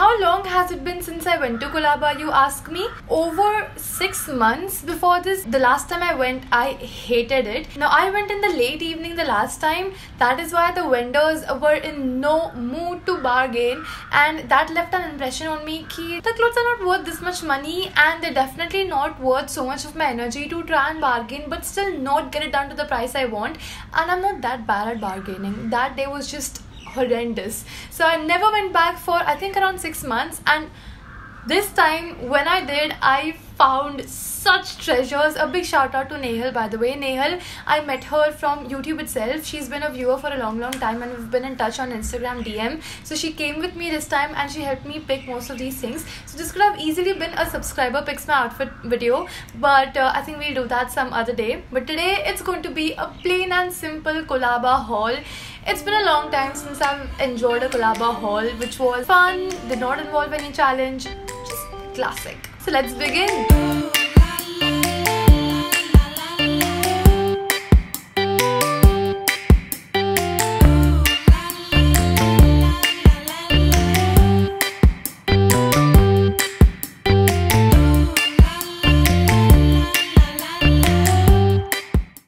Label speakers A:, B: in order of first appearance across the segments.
A: how long has it been since I went to Colaba? You ask me. Over six months before this, the last time I went, I hated it. Now I went in the late evening the last time. That is why the vendors were in no mood to bargain, and that left an impression on me. Ki the clothes are not worth this much money, and they're definitely not worth so much of my energy to try and bargain, but still not get it down to the price I want. And I'm not that bad at bargaining. That day was just horrendous. So I never went back for I think around six months and this time when I did I found such treasures. A big shout out to Nehal by the way. Nehal, I met her from YouTube itself. She's been a viewer for a long, long time and we've been in touch on Instagram DM. So she came with me this time and she helped me pick most of these things. So this could have easily been a subscriber picks my outfit video, but uh, I think we'll do that some other day. But today it's going to be a plain and simple Colaba haul. It's been a long time since I've enjoyed a Colaba haul, which was fun, did not involve any challenge, just classic. So let's begin.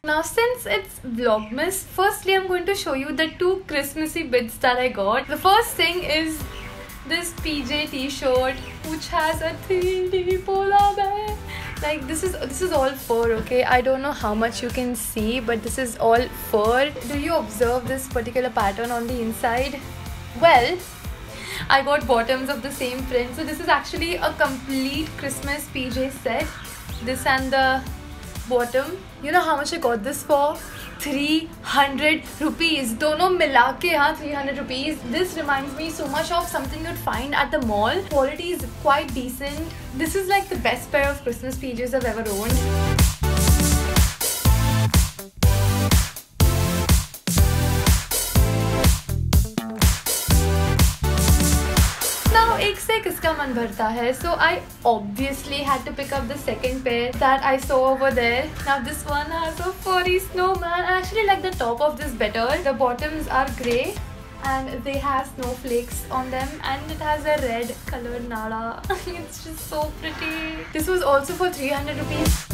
A: Now, since it's Vlogmas firstly i'm going to show you the two christmassy bits that i got the first thing is this pj t-shirt which has a 3d polar bear like this is this is all fur okay i don't know how much you can see but this is all fur do you observe this particular pattern on the inside well I got bottoms of the same print. So this is actually a complete Christmas PJ set. This and the bottom. You know how much I got this for? Three hundred rupees दोनों मिला के हाँ three hundred rupees this remind me so much of something you'd find at the mall quality is quite decent this is like the best pair of Christmas PJs ever ever owned. किसका मन भरता है so I obviously had to pick up the second pair that I saw over there. Now this one has a furry snowman. I actually like the top of this better. The bottoms are grey and they have snowflakes on them and it has a red colored nada. it's just so pretty. This was also for 300 rupees.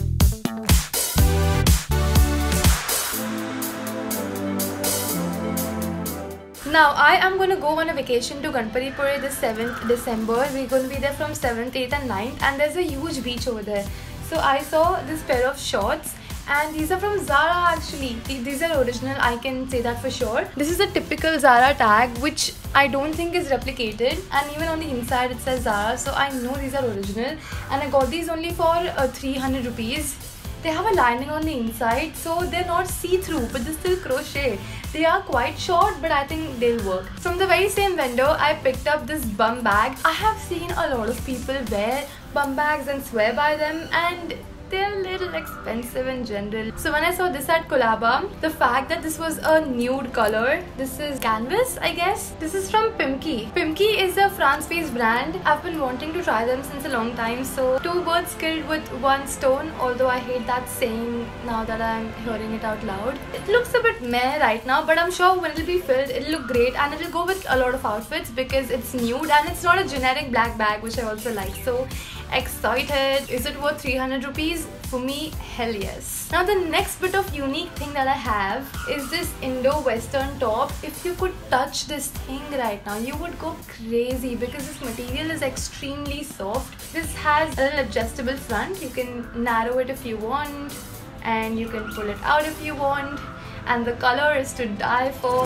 A: Now I am going to go on a vacation to Ganpatipule this 7th December. We're going to be there from 7th, 8th and 9th and there's a huge beach over there. So I saw this pair of shorts and these are from Zara actually. These are original, I can say that for sure. This is a typical Zara tag which I don't think is replicated and even on the inside it says Zara so I know these are original and I got these only for uh, 300 rupees they have a lining on the inside so they're not see-through but they still crochet. They are quite short but I think they'll work. From the very same vendor I picked up this bum bag. I have seen a lot of people wear bum bags and swear by them and they're a little expensive in general. So when I saw this at Colaba, the fact that this was a nude color, this is canvas I guess. This is from Pimkie. Pimkie is a France-based brand. I've been wanting to try them since a long time. So two birds killed with one stone, although I hate that saying now that I'm hearing it out loud. It looks a bit meh right now, but I'm sure when it'll be filled, it'll look great and it'll go with a lot of outfits because it's nude and it's not a generic black bag, which I also like. So excited. Is it worth 300 rupees? For me, hell yes. Now the next bit of unique thing that I have is this Indo-Western top. If you could touch this thing right now, you would go crazy because this material is extremely soft. This has an adjustable front. You can narrow it if you want and you can pull it out if you want and the color is to die for.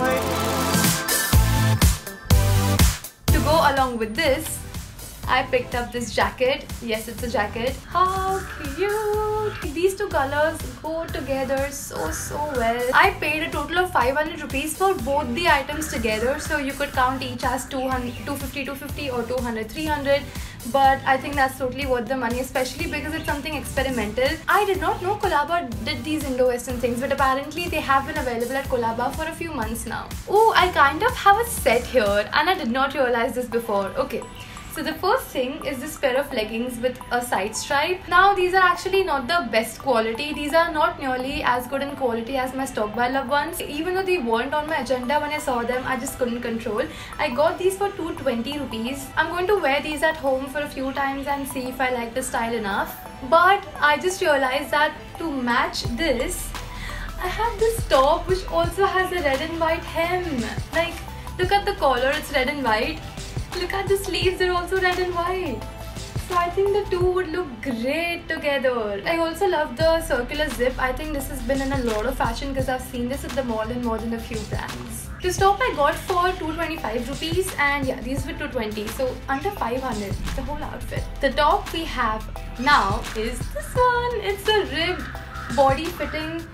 A: To go along with this, I picked up this jacket. Yes, it's a jacket. How cute! These two colors go together so, so well. I paid a total of 500 rupees for both the items together. So you could count each as 200, 250, 250 or 200, 300 but I think that's totally worth the money especially because it's something experimental. I did not know Colaba did these Indo-Western things but apparently they have been available at Colaba for a few months now. Oh, I kind of have a set here and I did not realize this before. Okay, So the first thing is this pair of leggings with a side stripe. Now these are actually not the best quality. These are not nearly as good in quality as my StalkBuyLove ones. Even though they weren't on my agenda when I saw them, I just couldn't control. I got these for 220 rupees. I'm going to wear these at home for a few times and see if I like the style enough. But I just realized that to match this, I have this top which also has a red and white hem. Like, look at the collar, it's red and white. Look at the sleeves, they're also red and white. So I think the two would look great together. I also love the circular zip. I think this has been in a lot of fashion because I've seen this at the mall in more than a few brands. This top I got for 225 rupees and yeah, these were 220. So under 500, the whole outfit. The top we have now is this one. It's a ribbed body fitting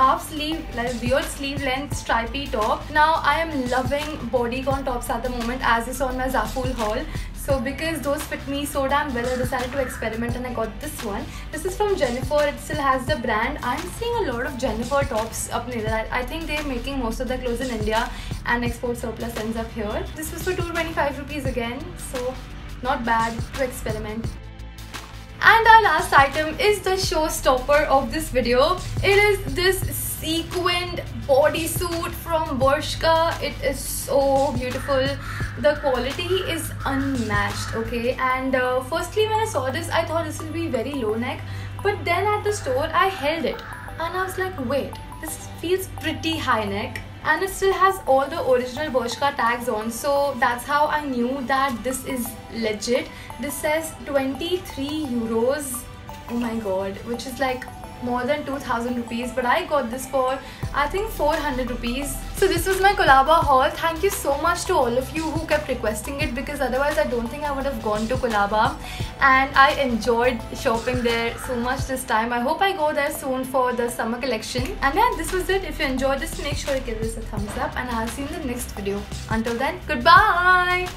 A: half sleeve like weird sleeve length stripy top. Now i am loving bodycon tops at the moment as saw in my zaful haul. So because those fit me so damn well i decided to experiment and i got this one. This is from Jennyfer. It still has the brand. I'm seeing a lot of Jennyfer tops up there. I think they're making most of their clothes in india and export surplus ends up here. This was for 225 rupees again. So not bad to experiment and our last item is the showstopper of this video. It is this sequined bodysuit from Bershka. It is so beautiful. The quality is unmatched, okay? And uh, firstly, when I saw this, I thought this will be very low neck. But then at the store, I held it. And I was like, wait, this feels pretty high neck and it still has all the original Bershka tags on. So that's how I knew that this is legit. This says 23 euros oh my god which is like more than 2000 rupees but I got this for I think 400 rupees. So this was my Colaba haul. Thank you so much to all of you who kept requesting it because otherwise I don't think I would have gone to Colaba. And I enjoyed shopping there so much this time. I hope I go there soon for the summer collection. And yeah this was it. If you enjoyed this make sure you give this a thumbs up and I'll see you in the next video. Until then goodbye